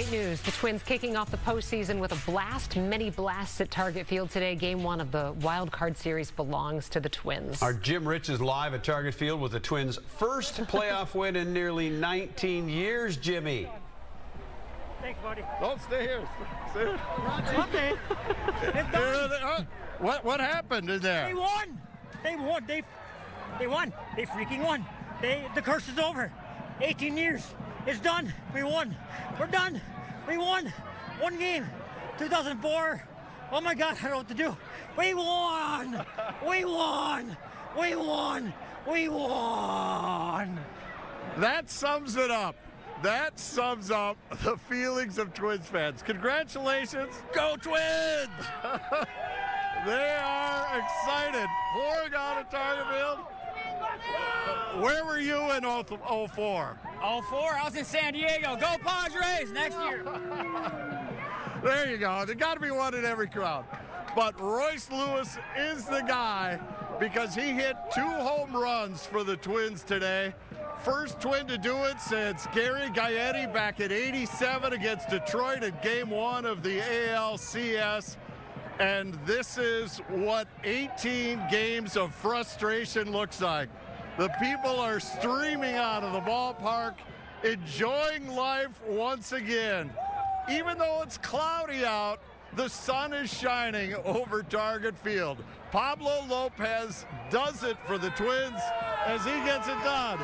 Great news. The Twins kicking off the postseason with a blast. Many blasts at Target Field today. Game one of the wild card series belongs to the Twins. Our Jim Rich is live at Target Field with the Twins' first playoff win in nearly 19 years, Jimmy. Thanks, buddy. Don't stay here. Stay here. Okay. It's done. What what happened in They won. They won. They they won. They freaking won. They the curse is over. 18 years. It's done. We won. We're done. We won. One game. 2004. Oh my God, I don't know what to do. We won. We won. We won. We won. That sums it up. That sums up the feelings of Twins fans. Congratulations. Go Twins! they are excited. Pouring out of Target Field. Where were you in 04? Oh, four. I was in San Diego. Go Padres next year. There you go. There got to be one in every crowd. But Royce Lewis is the guy because he hit two home runs for the Twins today. First Twin to do it since Gary Gaetti back in 87 against Detroit in game one of the ALCS. And this is what 18 games of frustration looks like. The people are streaming out of the ballpark, enjoying life once again. Even though it's cloudy out, the sun is shining over Target Field. Pablo Lopez does it for the Twins as he gets it done.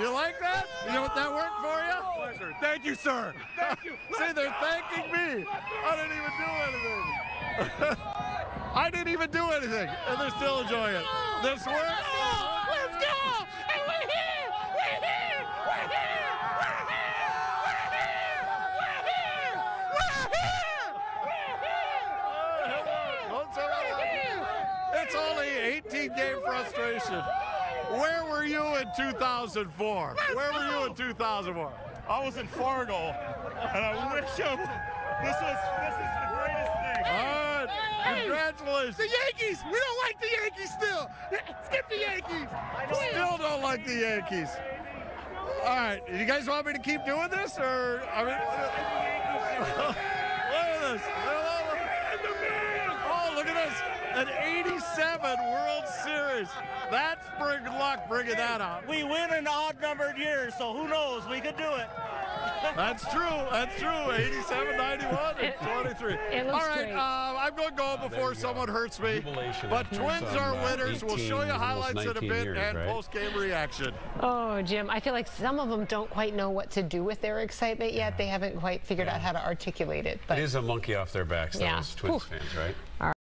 You like that? You know what that worked for you? Pleasure. Thank you, sir. Thank you. See, they're thanking me. I didn't even do anything. I didn't even do anything, and they're still enjoying it. This works. Let's go! And we're here! We're here! We're here! We're here! We're here! We're here! Don't say that. It's only 18 game frustration. Where were you in 2004? Where were you in 2004? I was in Fargo, and I wish him this was this is the greatest thing. All right, congratulations. The Yankees! We don't like the Yankees still! Skip the Yankees! Still don't like the Yankees. All right, you guys want me to keep doing this, or I mean, look at this. Oh, look at this. An 87 World Series. That's bring luck bringing that out. We win in odd numbered years, so who knows? We could do it. That's true. That's true. 87, 91, and 23. it looks All right, great. um, I'm going to go before you go. someone hurts me. But Twins some, are uh, winners. We'll show you highlights in a bit years, and right? post-game reaction. Oh, Jim, I feel like some of them don't quite know what to do with their excitement yet. They haven't quite figured out how to articulate it. But It is a monkey off their backs, Yeah. those Twins Whew. fans, right? All